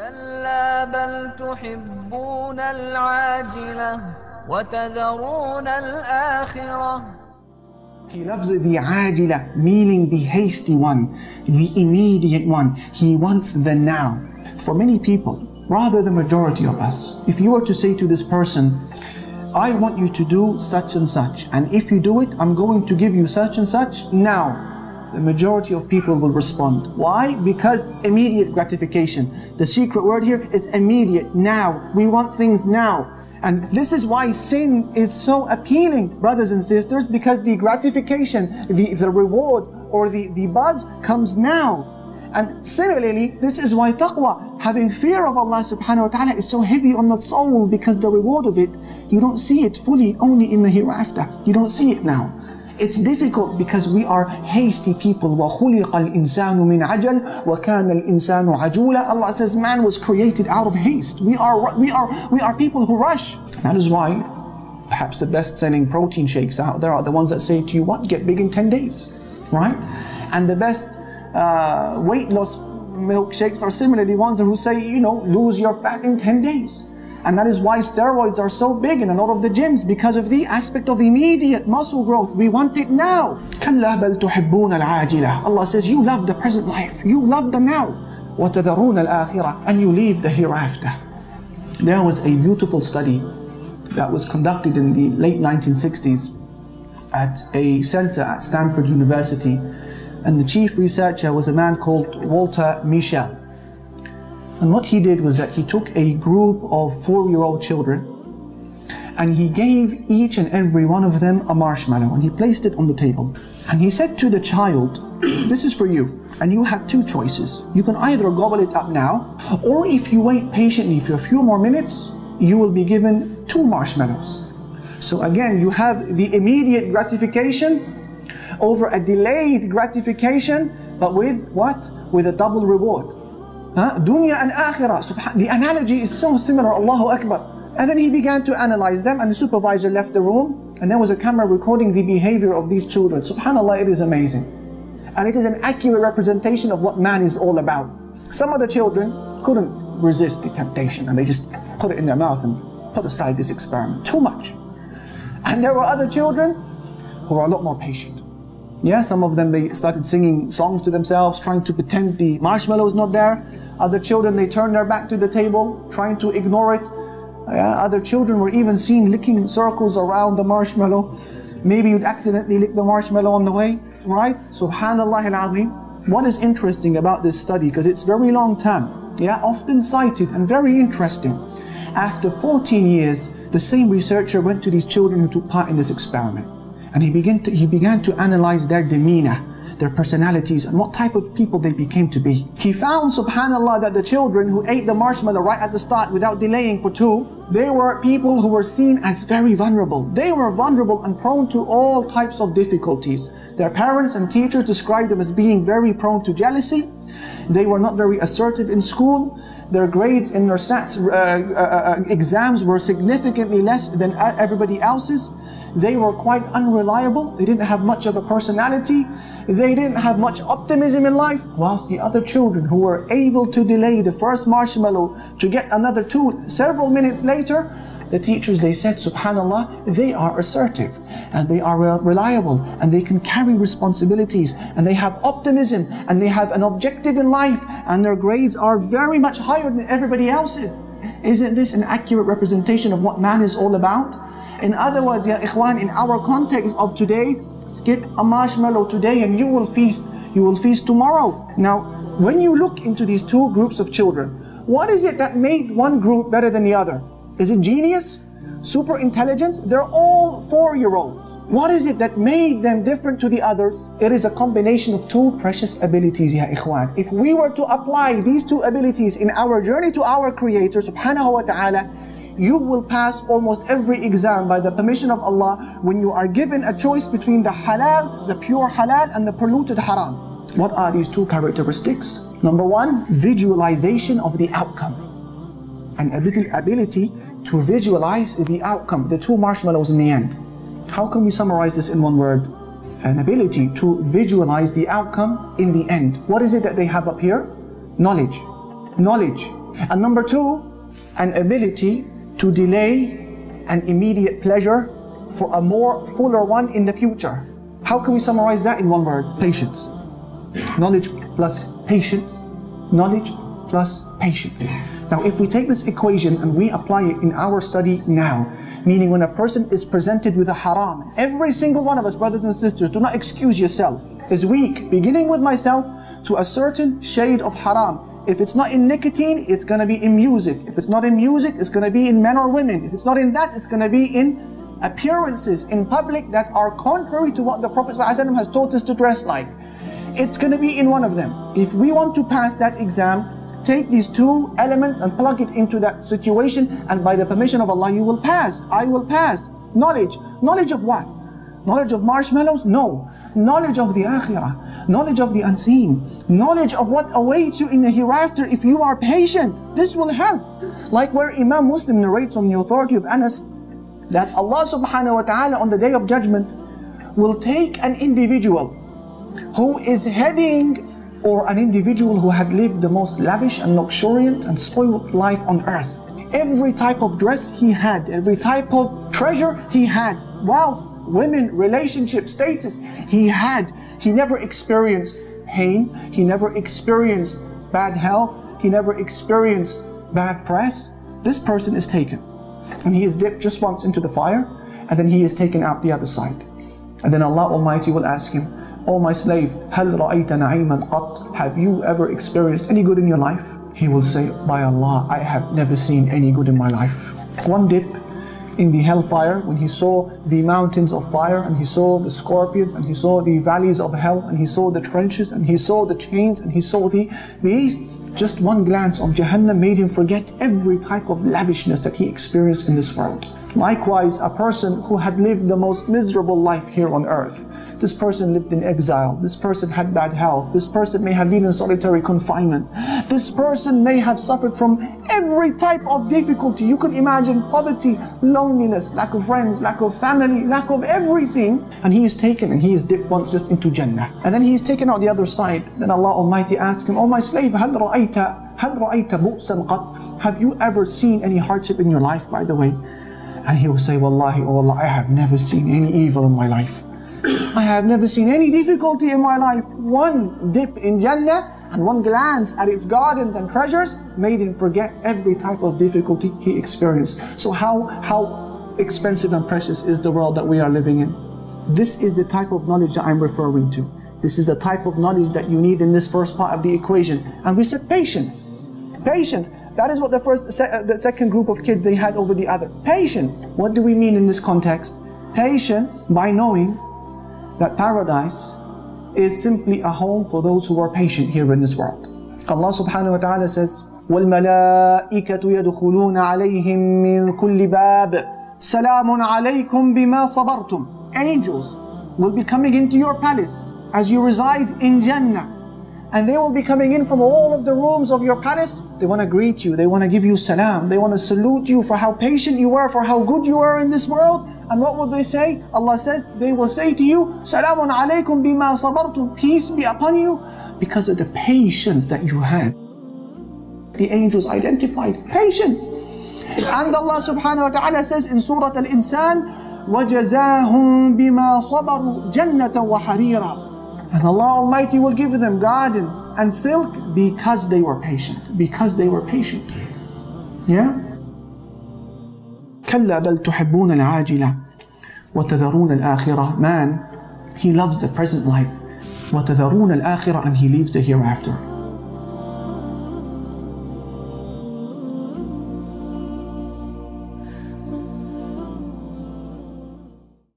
كلا بل تحبون العاجلة وتذرون الآخرة He loves the ajila, meaning the hasty one, the immediate one. He wants the now. For many people, rather the majority of us, if you were to say to this person, I want you to do such and such, and if you do it, I'm going to give you such and such now. The majority of people will respond. Why? Because immediate gratification. The secret word here is immediate, now. We want things now. And this is why sin is so appealing, brothers and sisters, because the gratification, the, the reward, or the, the buzz comes now. And similarly, this is why taqwa, having fear of Allah subhanahu wa ta'ala is so heavy on the soul because the reward of it, you don't see it fully only in the hereafter. You don't see it now. It's difficult because we are hasty people. وَخُلِقَ الْإِنسَانُ مِنْ عَجَلٍ وَكَانَ الْإِنسَانُ عَجُولًا Allah says man was created out of haste. We are, we are, we are people who rush. That is why perhaps the best selling protein shakes out there are the ones that say to you, what, get big in 10 days, right? And the best uh, weight loss milkshakes are similarly ones who say, you know, lose your fat in 10 days. And that is why steroids are so big in a lot of the gyms because of the aspect of immediate muscle growth. We want it now. Allah says, You love the present life, you love the now. And you leave the hereafter. There was a beautiful study that was conducted in the late 1960s at a center at Stanford University. And the chief researcher was a man called Walter Mischel. And what he did was that he took a group of four-year-old children and he gave each and every one of them a marshmallow and he placed it on the table. And he said to the child, this is for you. And you have two choices. You can either gobble it up now, or if you wait patiently for a few more minutes, you will be given two marshmallows. So again, you have the immediate gratification over a delayed gratification, but with what? With a double reward. Huh? Dunya and akhirah. Subhan- the analogy is so similar. Allahu Akbar. And then he began to analyze them, and the supervisor left the room, and there was a camera recording the behavior of these children. Subhanallah, it is amazing. And it is an accurate representation of what man is all about. Some of the children couldn't resist the temptation, and they just put it in their mouth and put aside this experiment. Too much. And there were other children who were a lot more patient. Yeah, some of them they started singing songs to themselves, trying to pretend the marshmallow is not there. Other children they turned their back to the table, trying to ignore it. Yeah, other children were even seen licking circles around the marshmallow. Maybe you'd accidentally lick the marshmallow on the way, right? Subhanallah al-Azim. What is interesting about this study, because it's very long term, yeah, often cited and very interesting. After 14 years, the same researcher went to these children who took part in this experiment. And he began to, he began to analyze their demeanor, their personalities, and what type of people they became to be. He found, subhanAllah, that the children who ate the marshmallow right at the start without delaying for two, they were people who were seen as very vulnerable. They were vulnerable and prone to all types of difficulties. Their parents and teachers described them as being very prone to jealousy. They were not very assertive in school. Their grades in their SATs uh, uh, uh, exams were significantly less than everybody else's. They were quite unreliable. They didn't have much of a personality. They didn't have much optimism in life. Whilst the other children who were able to delay the first marshmallow to get another two several minutes later, the teachers, they said, subhanAllah, they are assertive and they are reliable and they can carry responsibilities and they have optimism and they have an objective in life and their grades are very much higher than everybody else's. Isn't this an accurate representation of what man is all about? In other words, ya ikhwan, in our context of today, skip a marshmallow today and you will feast, you will feast tomorrow. Now, when you look into these two groups of children, what is it that made one group better than the other? Is it genius? Super intelligence? They're all four-year-olds. What is it that made them different to the others? It is a combination of two precious abilities, ya ikhwan. If we were to apply these two abilities in our journey to our Creator, subhanahu wa ta'ala, you will pass almost every exam by the permission of Allah when you are given a choice between the halal, the pure halal, and the polluted haram. What are these two characteristics? Number one, visualization of the outcome. An ability to visualize the outcome, the two marshmallows in the end. How can we summarize this in one word? An ability to visualize the outcome in the end. What is it that they have up here? Knowledge. knowledge. And number two, an ability to delay an immediate pleasure for a more fuller one in the future. How can we summarize that in one word? Patience. Knowledge plus patience. Knowledge plus patience. Now, if we take this equation and we apply it in our study now, meaning when a person is presented with a haram, every single one of us, brothers and sisters, do not excuse yourself, is weak, beginning with myself to a certain shade of haram. If it's not in nicotine, it's going to be in music. If it's not in music, it's going to be in men or women. If it's not in that, it's going to be in appearances in public that are contrary to what the Prophet ﷺ has taught us to dress like. It's going to be in one of them. If we want to pass that exam, take these two elements and plug it into that situation, and by the permission of Allah, you will pass. I will pass. Knowledge. Knowledge of what? Knowledge of marshmallows? No. Knowledge of the akhirah. Knowledge of the unseen. Knowledge of what awaits you in the hereafter if you are patient. This will help. Like where Imam Muslim narrates on the authority of Anas that Allah subhanahu wa ta'ala on the day of judgment will take an individual who is heading or an individual who had lived the most lavish and luxuriant and spoiled life on earth. Every type of dress he had, every type of treasure he had, wealth, women, relationship, status, he had. He never experienced pain, he never experienced bad health, he never experienced bad press. This person is taken and he is dipped just once into the fire and then he is taken out the other side. And then Allah Almighty will ask him, O oh my slave, هل رأيت نعيما قط? Have you ever experienced any good in your life? He will say, By Allah, I have never seen any good in my life. One dip in the hellfire when he saw the mountains of fire and he saw the scorpions and he saw the valleys of hell and he saw the trenches and he saw the chains and he saw the beasts. Just one glance of Jahannam made him forget every type of lavishness that he experienced in this world. Likewise, a person who had lived the most miserable life here on earth this person lived in exile. This person had bad health. This person may have been in solitary confinement. This person may have suffered from every type of difficulty. You could imagine poverty, loneliness, lack of friends, lack of family, lack of everything. And he is taken and he is dipped once just into Jannah. And then he is taken out the other side. Then Allah Almighty asks him, Oh my slave, هل رأيت هل رأيت بؤسا قط? Have you ever seen any hardship in your life, by the way? And he will say, Wallahi, oh Allah, I have never seen any evil in my life. I have never seen any difficulty in my life. One dip in Jannah and one glance at its gardens and treasures made him forget every type of difficulty he experienced. So how, how expensive and precious is the world that we are living in? This is the type of knowledge that I'm referring to. This is the type of knowledge that you need in this first part of the equation. And we said patience. Patience. That is what the first, the second group of kids they had over the other. Patience. What do we mean in this context? Patience by knowing that paradise is simply a home for those who are patient here in this world. Allah subhanahu wa ta'ala says, وَالْمَلَائِكَةُ يَدْخُلُونَ عَلَيْهِمْ مِنْ كُلِّ بَابٍ سَلَامٌ عَلَيْكُمْ بِمَا صَبَرْتُمْ Angels will be coming into your palace as you reside in Jannah. And they will be coming in from all of the rooms of your palace. They want to greet you. They want to give you salam. They want to salute you for how patient you were, for how good you are in this world. And what will they say? Allah says, they will say to you, Salamun alaykum bima sabartum. Peace be upon you because of the patience that you had. The angels identified patience. And Allah subhanahu wa ta'ala says in Surah Al-Insan, وَجَزَاهُمْ بِمَا صَبَرُوا جَنَّةً وَحَرِيرًا And Allah Almighty will give them gardens and silk because they were patient. Because they were patient. Yeah? كلا بل تحبون العاجلة وتذرون الآخرة Man, he loves the present life وتذرون الآخرة and he leaves the hereafter